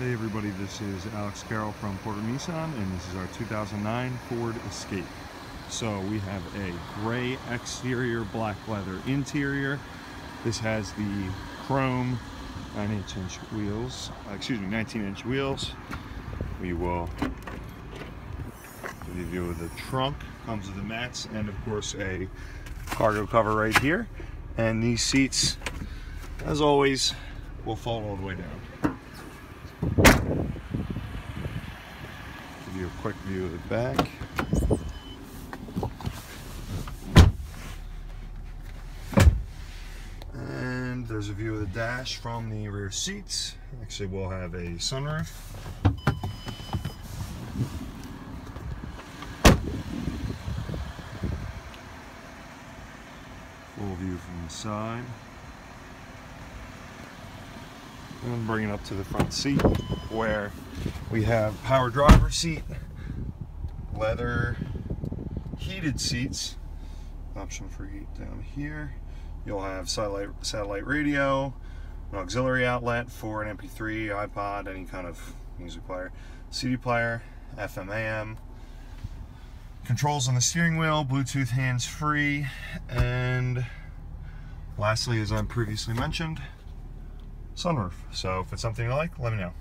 Hey everybody, this is Alex Carroll from Porter Nissan and this is our 2009 Ford Escape. So we have a gray exterior, black leather interior. This has the chrome 9 inch wheels, uh, excuse me, 19 inch wheels. We will give you the trunk, comes with the mats and of course a cargo cover right here. And these seats, as always, will fold all the way down. Give you a quick view of the back. And there's a view of the dash from the rear seats. Actually, we'll have a sunroof. Full view from the side. And bring it up to the front seat where we have power driver seat, leather heated seats, option for heat down here. You'll have satellite, satellite radio, an auxiliary outlet for an MP3, iPod, any kind of music player, CD player, FM AM, controls on the steering wheel, Bluetooth hands-free, and lastly, as I previously mentioned, sunroof. So if it's something you like, let me know.